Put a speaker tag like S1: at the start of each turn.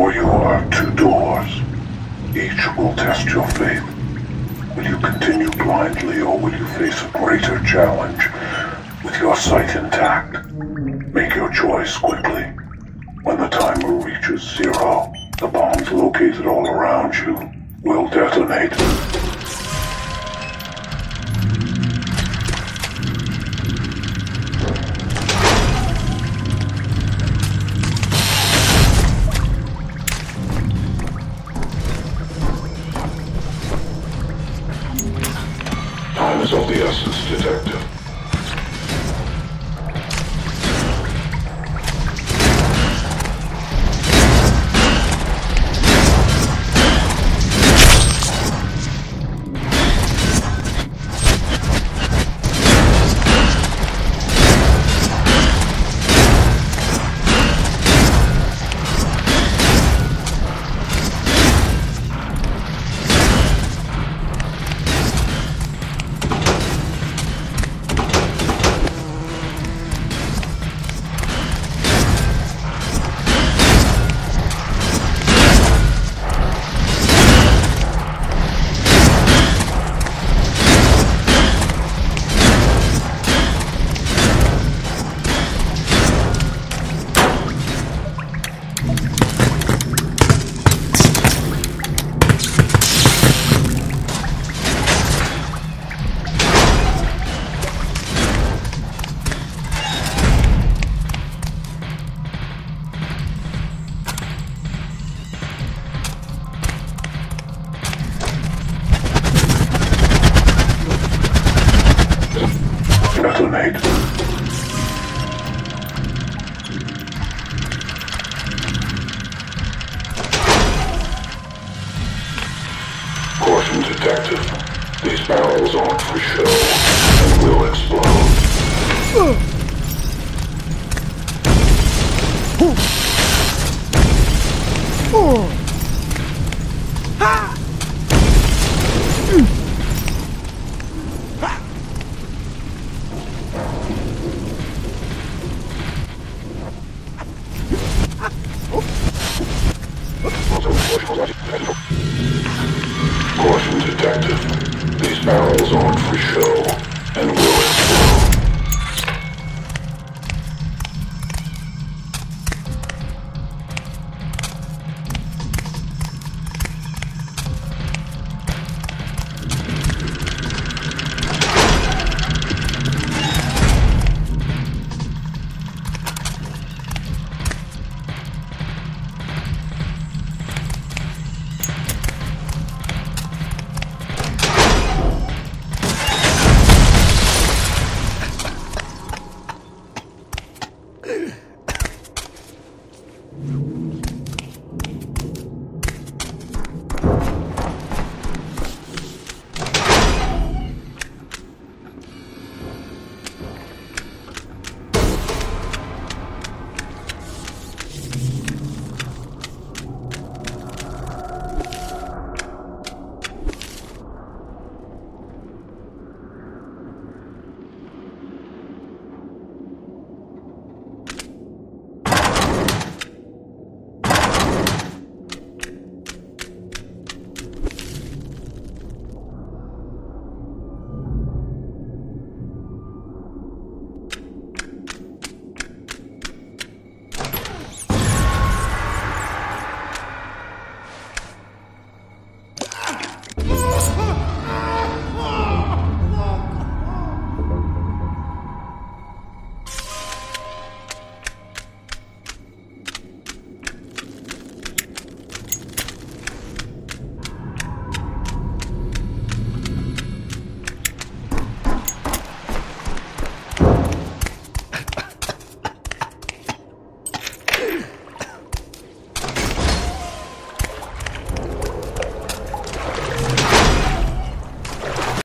S1: Before you are two doors. Each will test your faith. Will you continue blindly or will you face a greater challenge with your sight intact? Make your choice quickly. When the timer reaches zero, the bombs located all around you will detonate. The essence, Detective. Detonate. Caution, Detective. These barrels aren't for show and will explode. Caution, Detective. These barrels aren't for show